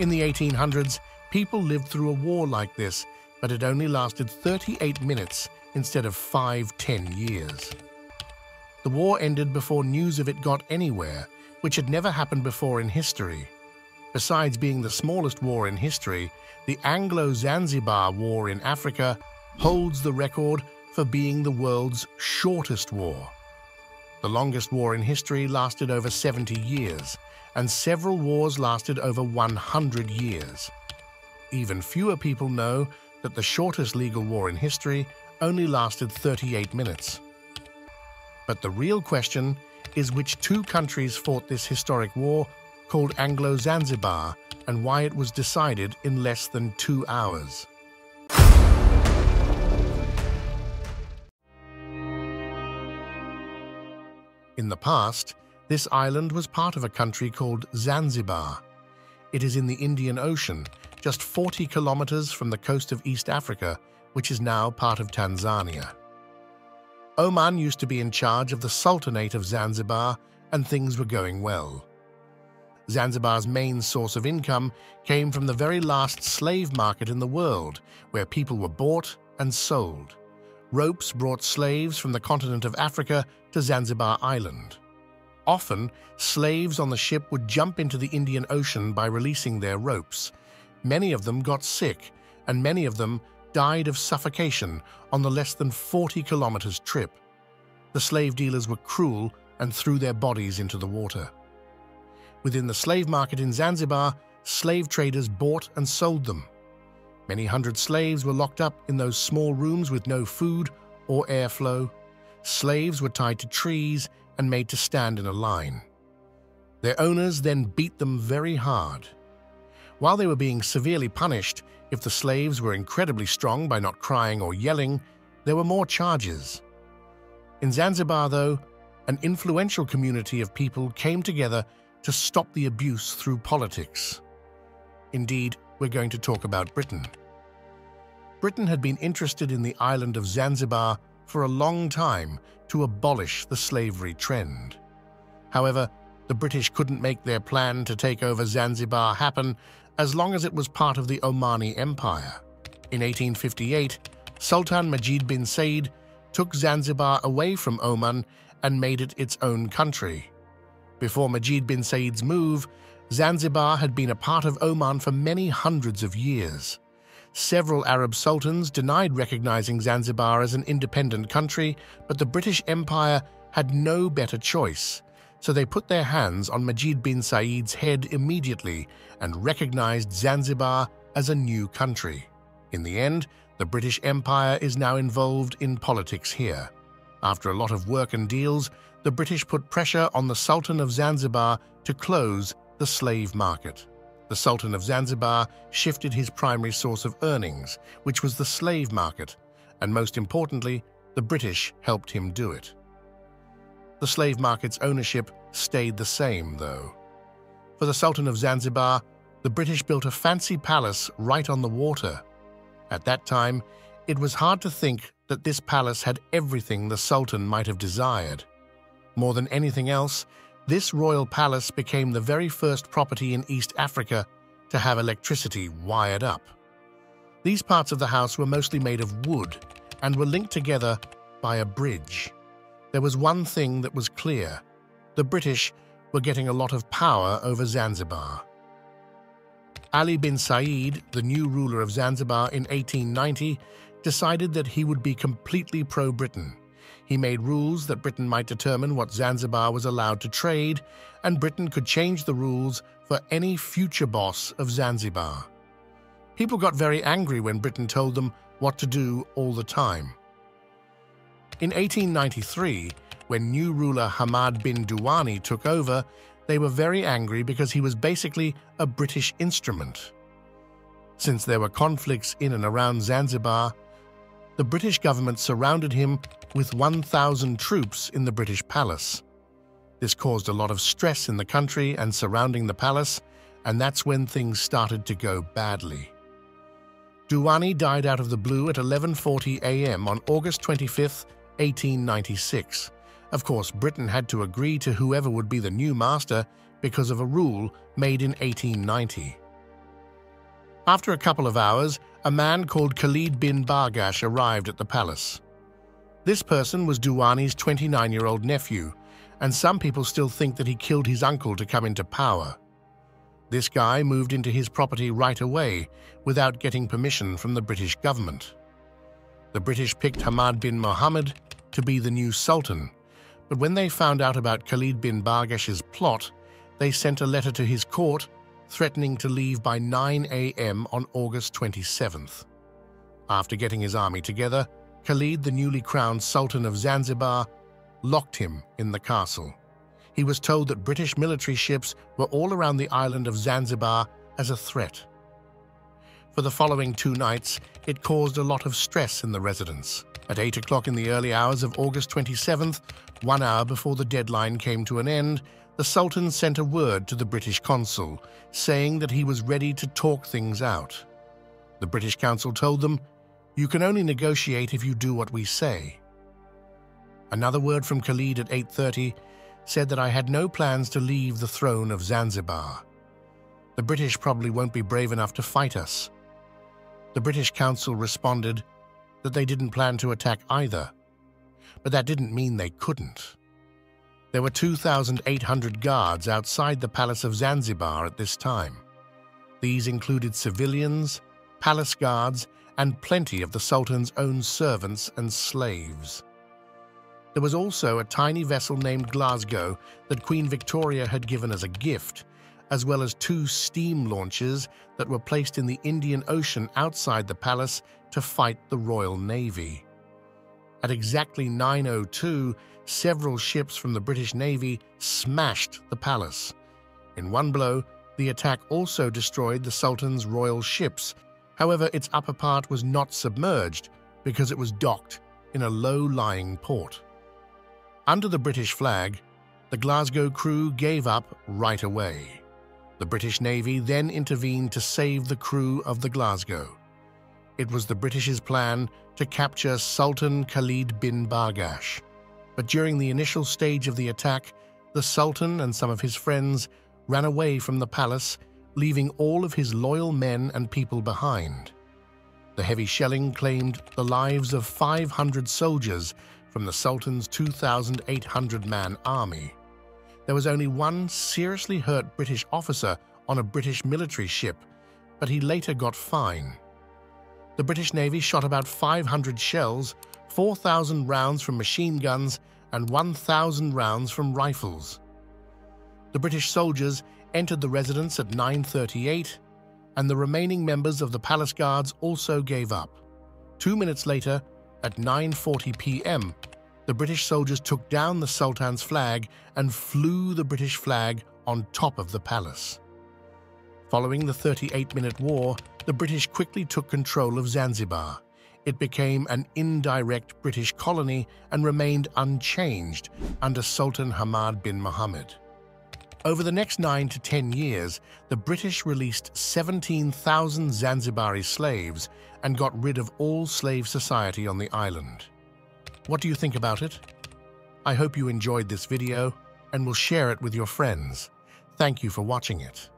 In the 1800s, people lived through a war like this, but it only lasted 38 minutes instead of five, ten years. The war ended before news of it got anywhere, which had never happened before in history. Besides being the smallest war in history, the Anglo-Zanzibar War in Africa holds the record for being the world's shortest war. The longest war in history lasted over 70 years, and several wars lasted over 100 years. Even fewer people know that the shortest legal war in history only lasted 38 minutes. But the real question is which two countries fought this historic war called Anglo-Zanzibar and why it was decided in less than two hours. In the past, this island was part of a country called Zanzibar. It is in the Indian Ocean, just 40 kilometers from the coast of East Africa, which is now part of Tanzania. Oman used to be in charge of the Sultanate of Zanzibar, and things were going well. Zanzibar's main source of income came from the very last slave market in the world, where people were bought and sold. Ropes brought slaves from the continent of Africa to Zanzibar Island. Often, slaves on the ship would jump into the Indian Ocean by releasing their ropes. Many of them got sick, and many of them died of suffocation on the less than 40 kilometers trip. The slave dealers were cruel and threw their bodies into the water. Within the slave market in Zanzibar, slave traders bought and sold them. Many hundred slaves were locked up in those small rooms with no food or airflow. Slaves were tied to trees and made to stand in a line. Their owners then beat them very hard. While they were being severely punished, if the slaves were incredibly strong by not crying or yelling, there were more charges. In Zanzibar, though, an influential community of people came together to stop the abuse through politics. Indeed, we're going to talk about Britain. Britain had been interested in the island of Zanzibar for a long time to abolish the slavery trend. However, the British couldn't make their plan to take over Zanzibar happen as long as it was part of the Omani Empire. In 1858, Sultan Majid bin Said took Zanzibar away from Oman and made it its own country. Before Majid bin Said's move, Zanzibar had been a part of Oman for many hundreds of years. Several Arab sultans denied recognizing Zanzibar as an independent country, but the British Empire had no better choice, so they put their hands on Majid bin Said's head immediately and recognized Zanzibar as a new country. In the end, the British Empire is now involved in politics here. After a lot of work and deals, the British put pressure on the Sultan of Zanzibar to close the slave market the Sultan of Zanzibar shifted his primary source of earnings, which was the slave market, and most importantly, the British helped him do it. The slave market's ownership stayed the same, though. For the Sultan of Zanzibar, the British built a fancy palace right on the water. At that time, it was hard to think that this palace had everything the Sultan might have desired. More than anything else, this royal palace became the very first property in East Africa to have electricity wired up. These parts of the house were mostly made of wood and were linked together by a bridge. There was one thing that was clear. The British were getting a lot of power over Zanzibar. Ali bin Said, the new ruler of Zanzibar in 1890, decided that he would be completely pro-Britain he made rules that Britain might determine what Zanzibar was allowed to trade, and Britain could change the rules for any future boss of Zanzibar. People got very angry when Britain told them what to do all the time. In 1893, when new ruler Hamad bin Thuwaini took over, they were very angry because he was basically a British instrument. Since there were conflicts in and around Zanzibar, the British government surrounded him with 1,000 troops in the British palace. This caused a lot of stress in the country and surrounding the palace, and that's when things started to go badly. Thuwaini died out of the blue at 11.40 a.m. on August 25, 1896. Of course, Britain had to agree to whoever would be the new master because of a rule made in 1890. After a couple of hours, a man called Khalid bin Bargash arrived at the palace. This person was Thuwaini's 29-year-old nephew, and some people still think that he killed his uncle to come into power. This guy moved into his property right away without getting permission from the British government. The British picked Hamad bin Mohammed to be the new sultan, but when they found out about Khalid bin Bargash's plot, they sent a letter to his court threatening to leave by 9 a.m. on August 27th. After getting his army together, Khalid, the newly crowned Sultan of Zanzibar, locked him in the castle. He was told that British military ships were all around the island of Zanzibar as a threat. For the following two nights, it caused a lot of stress in the residents. At 8 o'clock in the early hours of August 27th, one hour before the deadline came to an end, the Sultan sent a word to the British consul, saying that he was ready to talk things out. The British consul told them, You can only negotiate if you do what we say. Another word from Khalid at 8.30 said that I had no plans to leave the throne of Zanzibar. The British probably won't be brave enough to fight us. The British consul responded that they didn't plan to attack either, but that didn't mean they couldn't. There were 2,800 guards outside the Palace of Zanzibar at this time. These included civilians, palace guards, and plenty of the Sultan's own servants and slaves. There was also a tiny vessel named Glasgow that Queen Victoria had given as a gift, as well as two steam launches that were placed in the Indian Ocean outside the palace to fight the Royal Navy. At exactly 9.02, several ships from the British Navy smashed the palace. In one blow, the attack also destroyed the Sultan's royal ships. However, its upper part was not submerged because it was docked in a low-lying port. Under the British flag, the Glasgow crew gave up right away. The British Navy then intervened to save the crew of the Glasgow. It was the British's plan to capture Sultan Khalid bin Bargash. But during the initial stage of the attack, the Sultan and some of his friends ran away from the palace, leaving all of his loyal men and people behind. The heavy shelling claimed the lives of 500 soldiers from the Sultan's 2,800-man army. There was only one seriously hurt British officer on a British military ship, but he later got fine the British Navy shot about 500 shells, 4,000 rounds from machine guns, and 1,000 rounds from rifles. The British soldiers entered the residence at 9.38, and the remaining members of the palace guards also gave up. Two minutes later, at 9.40 p.m., the British soldiers took down the Sultan's flag and flew the British flag on top of the palace. Following the 38-minute war, the British quickly took control of Zanzibar. It became an indirect British colony and remained unchanged under Sultan Hamad bin Mohammed. Over the next nine to ten years, the British released 17,000 Zanzibari slaves and got rid of all slave society on the island. What do you think about it? I hope you enjoyed this video and will share it with your friends. Thank you for watching it.